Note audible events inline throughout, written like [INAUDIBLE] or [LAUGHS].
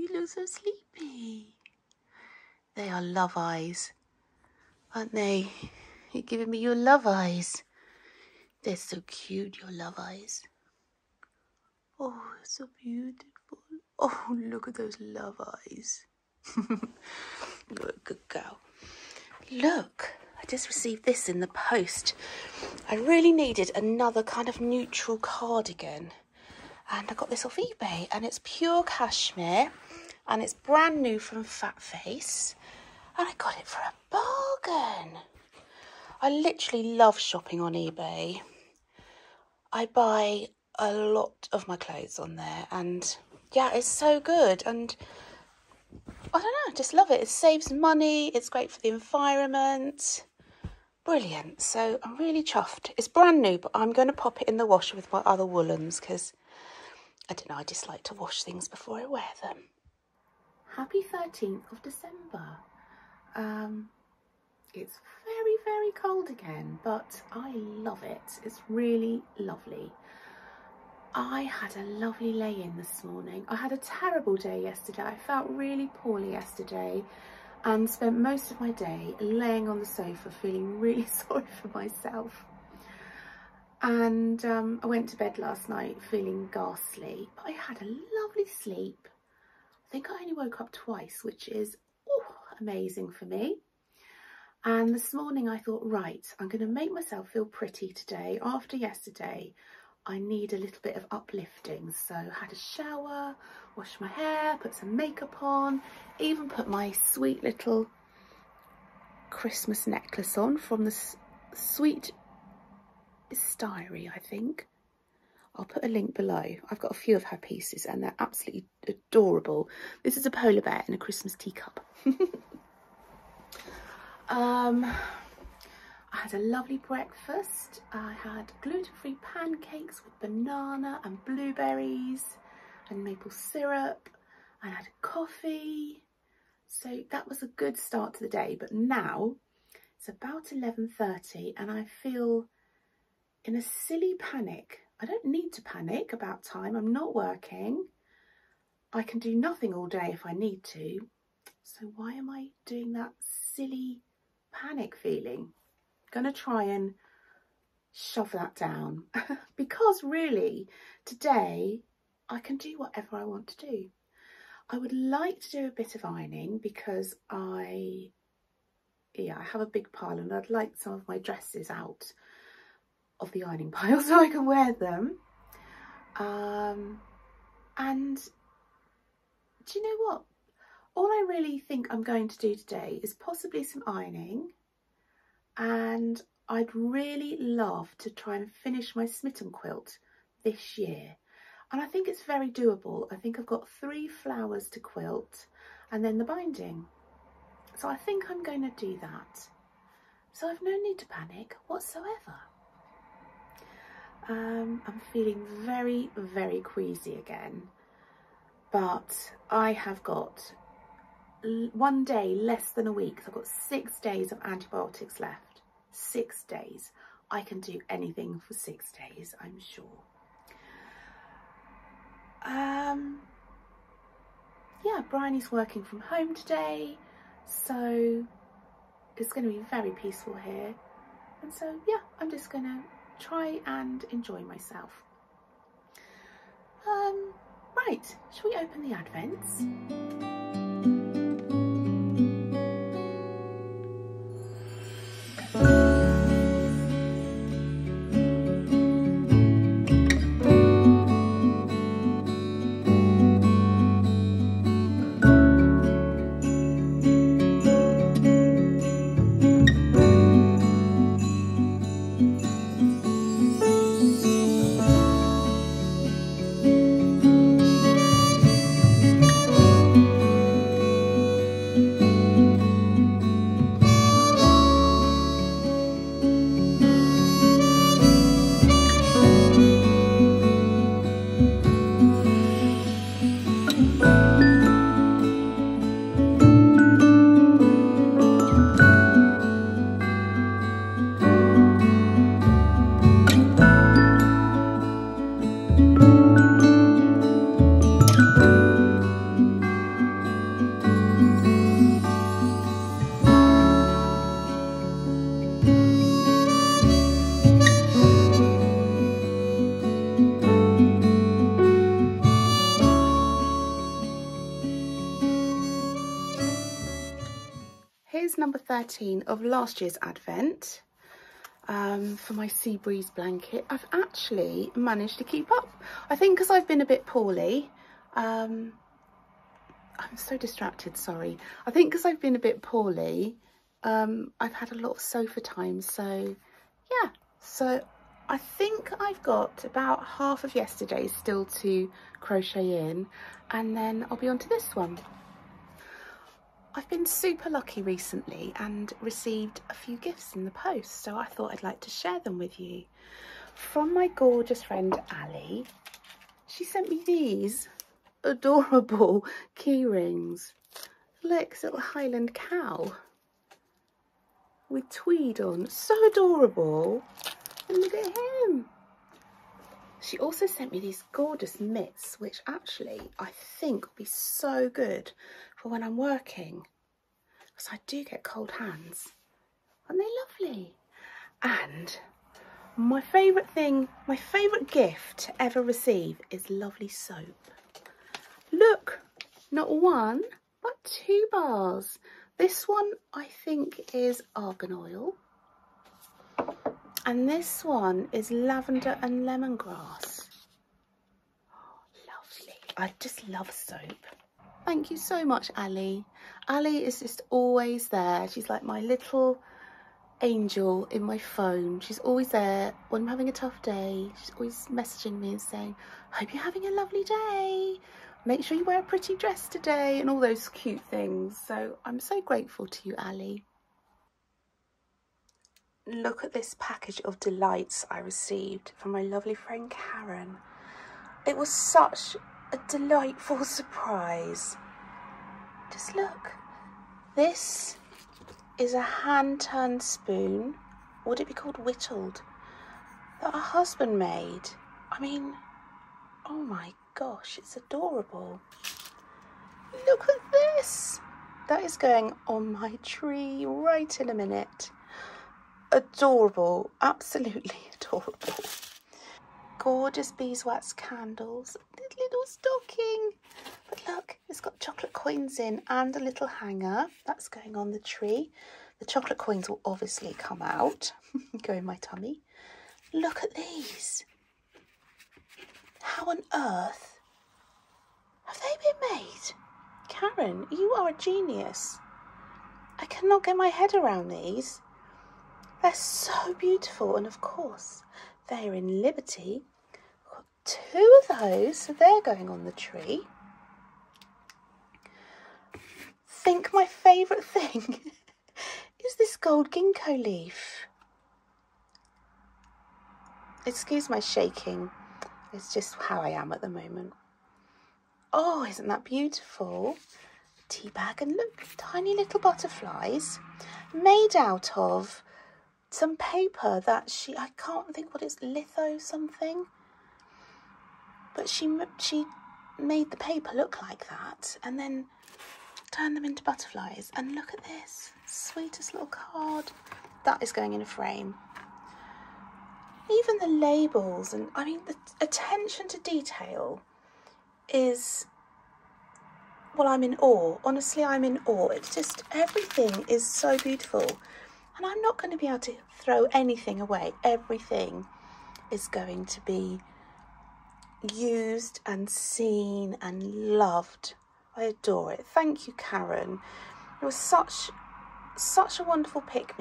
You look so sleepy. They are love eyes, aren't they? You're giving me your love eyes. They're so cute, your love eyes. Oh, so beautiful. Oh, look at those love eyes. [LAUGHS] You're a good girl. Look, I just received this in the post. I really needed another kind of neutral cardigan. And I got this off eBay and it's pure cashmere and it's brand new from Fat Face. And I got it for a bargain. I literally love shopping on eBay. I buy a lot of my clothes on there and yeah, it's so good and I don't know, I just love it. It saves money, it's great for the environment. Brilliant. So I'm really chuffed. It's brand new, but I'm going to pop it in the washer with my other woolens because I don't know, I just like to wash things before I wear them. Happy 13th of December. Um, it's very, very cold again, but I love it. It's really lovely. I had a lovely lay-in this morning. I had a terrible day yesterday. I felt really poorly yesterday and spent most of my day laying on the sofa feeling really [LAUGHS] sorry for myself. And um, I went to bed last night feeling ghastly, but I had a lovely sleep. I think I only woke up twice, which is oh, amazing for me. And this morning I thought, right, I'm going to make myself feel pretty today after yesterday. I need a little bit of uplifting. So had a shower, washed my hair, put some makeup on, even put my sweet little Christmas necklace on from the Sweet Bestiary, I think. I'll put a link below. I've got a few of her pieces and they're absolutely adorable. This is a polar bear in a Christmas teacup. [LAUGHS] um, I had a lovely breakfast. I had gluten-free pancakes with banana and blueberries and maple syrup. I had coffee. So that was a good start to the day. But now it's about 11.30 and I feel in a silly panic. I don't need to panic about time. I'm not working. I can do nothing all day if I need to. So why am I doing that silly panic feeling? I'm going to try and shove that down [LAUGHS] because really today I can do whatever I want to do. I would like to do a bit of ironing because I, yeah, I have a big pile and I'd like some of my dresses out of the ironing [LAUGHS] pile so I can wear them. Um, and do you know what? All I really think I'm going to do today is possibly some ironing and I'd really love to try and finish my smitten quilt this year and I think it's very doable. I think I've got three flowers to quilt and then the binding. So I think I'm going to do that. So I've no need to panic whatsoever. Um, I'm feeling very, very queasy again. But I have got one day less than a week. I've got six days of antibiotics left. Six days. I can do anything for six days, I'm sure. Um, yeah, Bryony's working from home today, so it's going to be very peaceful here. And so, yeah, I'm just going to try and enjoy myself. Um, right, shall we open the advents? Number 13 of last year's Advent um, for my sea breeze blanket. I've actually managed to keep up. I think because I've been a bit poorly. Um, I'm so distracted, sorry. I think because I've been a bit poorly, um, I've had a lot of sofa time. So yeah, so I think I've got about half of yesterday still to crochet in and then I'll be on to this one. I've been super lucky recently and received a few gifts in the post, so I thought I'd like to share them with you. From my gorgeous friend Ali, she sent me these adorable key rings. Look, little Highland cow with tweed on. So adorable. And look at him. She also sent me these gorgeous mitts, which actually I think will be so good for when I'm working because I do get cold hands. Aren't they lovely? And my favourite thing, my favourite gift to ever receive is lovely soap. Look, not one, but two bars. This one I think is argan oil. And this one is lavender and lemongrass. Oh, lovely. I just love soap. Thank you so much, Ali. Ali is just always there. She's like my little angel in my phone. She's always there when I'm having a tough day. She's always messaging me and saying, hope you're having a lovely day. Make sure you wear a pretty dress today and all those cute things. So I'm so grateful to you, Ali. Look at this package of delights I received from my lovely friend Karen. It was such a delightful surprise. Just look. This is a hand-turned spoon. Would it be called whittled? That her husband made. I mean, oh my gosh, it's adorable. Look at this. That is going on my tree right in a minute. Adorable, absolutely [LAUGHS] adorable gorgeous beeswax candles. This little stocking. But look, it's got chocolate coins in and a little hanger. That's going on the tree. The chocolate coins will obviously come out, [LAUGHS] go in my tummy. Look at these. How on earth have they been made? Karen, you are a genius. I cannot get my head around these. They're so beautiful, and of course, they're in Liberty. Got two of those, so they're going on the tree. Think my favourite thing [LAUGHS] is this gold ginkgo leaf. Excuse my shaking, it's just how I am at the moment. Oh, isn't that beautiful? Tea bag and look, tiny little butterflies made out of some paper that she I can't think what it's litho something. But she she made the paper look like that and then turned them into butterflies. And look at this sweetest little card. That is going in a frame. Even the labels and I mean the attention to detail is well I'm in awe. Honestly I'm in awe. It's just everything is so beautiful and I'm not going to be able to throw anything away. Everything is going to be used and seen and loved. I adore it. Thank you, Karen. It was such, such a wonderful pick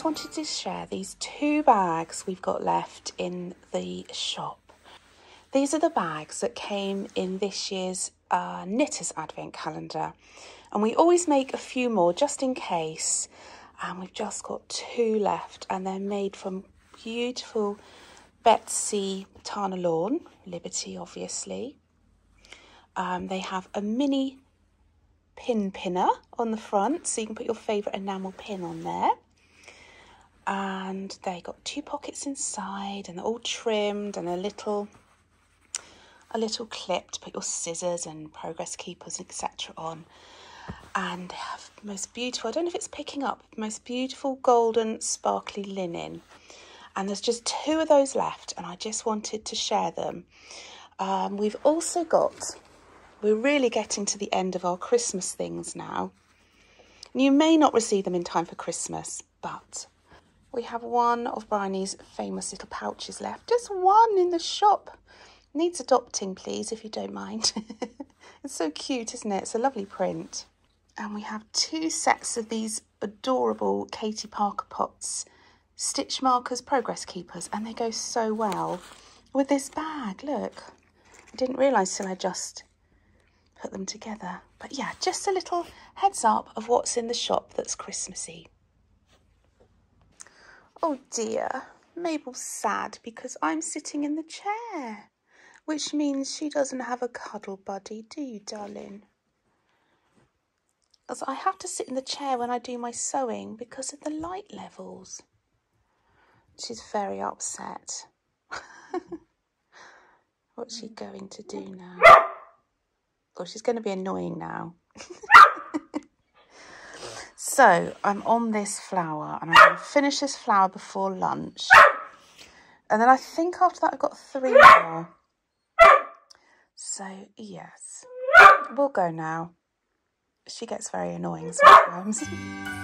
up. wanted to share these two bags we've got left in the shop. These are the bags that came in this year's uh, Knitters Advent Calendar. And we always make a few more just in case. And we've just got two left, and they're made from beautiful Betsy Tana Lawn, Liberty, obviously. Um, they have a mini pin pinner on the front, so you can put your favourite enamel pin on there. And they got two pockets inside, and they're all trimmed, and a little a little clip to put your scissors and progress keepers, etc. on. And they have most beautiful, I don't know if it's picking up, most beautiful golden sparkly linen. And there's just two of those left, and I just wanted to share them. Um, we've also got, we're really getting to the end of our Christmas things now. You may not receive them in time for Christmas, but we have one of Bryony's famous little pouches left. Just one in the shop. Needs adopting, please, if you don't mind. [LAUGHS] it's so cute, isn't it? It's a lovely print. And we have two sets of these adorable Katie Parker pots. stitch markers, progress keepers, and they go so well with this bag. Look, I didn't realise till I just put them together. But yeah, just a little heads up of what's in the shop that's Christmassy. Oh dear, Mabel's sad because I'm sitting in the chair which means she doesn't have a cuddle buddy, do you, darling? As I have to sit in the chair when I do my sewing because of the light levels. She's very upset. [LAUGHS] What's she going to do now? Oh, she's going to be annoying now. [LAUGHS] so I'm on this flower and I'm going to finish this flower before lunch. And then I think after that I've got three more. So, yes, we'll go now. She gets very annoying sometimes. [LAUGHS]